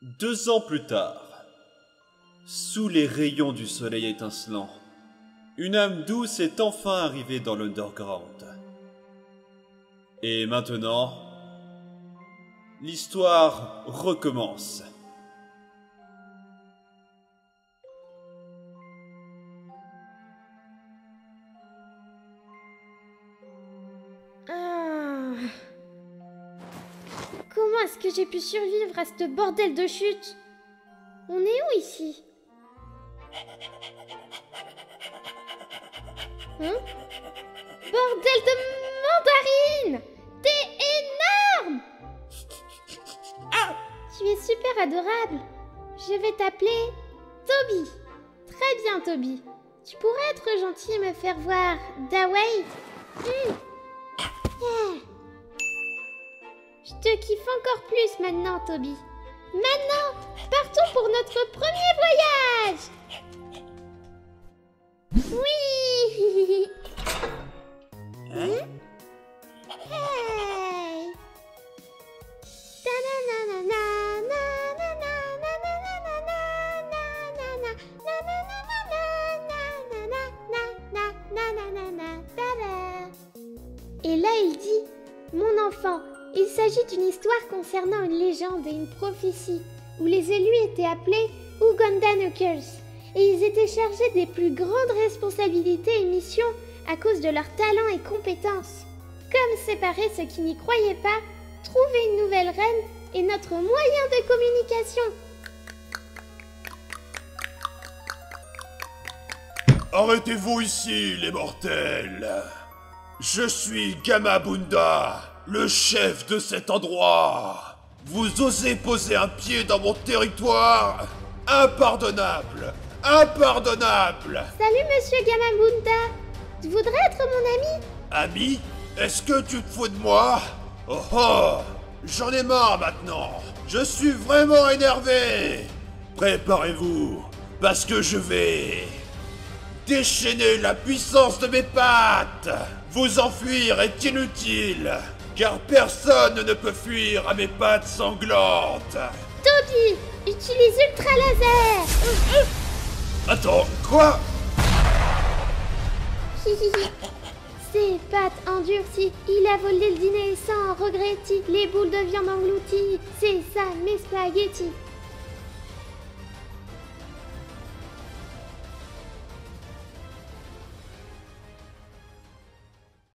Deux ans plus tard, sous les rayons du soleil étincelant, une âme douce est enfin arrivée dans l'underground. Et maintenant, l'histoire recommence. Comment est-ce que j'ai pu survivre à ce bordel de chute On est où ici Hein Bordel de mandarine T'es énorme Tu es super adorable. Je vais t'appeler Toby. Très bien, Toby. Tu pourrais être gentil et me faire voir Dawei Hmm. Ah. Je te kiffe encore plus maintenant, Toby. Maintenant, partons pour notre premier voyage Oui Et là, il dit Mon enfant, il s'agit d'une histoire concernant une légende et une prophétie où les élus étaient appelés Ugandanukers et ils étaient chargés des plus grandes responsabilités et missions à cause de leurs talents et compétences. Comme séparer ceux qui n'y croyaient pas, trouver une nouvelle reine est notre moyen de communication. Arrêtez-vous ici, les mortels Je suis Gamabunda, le chef de cet endroit. Vous osez poser un pied dans mon territoire Impardonnable Impardonnable. Salut Monsieur Gamabunda. Tu voudrais être mon ami? Ami Est-ce que tu te fous de moi? Oh oh J'en ai marre maintenant. Je suis vraiment énervé. Préparez-vous, parce que je vais déchaîner la puissance de mes pattes. Vous enfuir est inutile, car personne ne peut fuir à mes pattes sanglantes. Toby, utilise Ultra Laser Attends, quoi? Ses pattes endurcies, il a volé le dîner sans regretti, les boules de viande englouties, c'est ça mes spaghettis.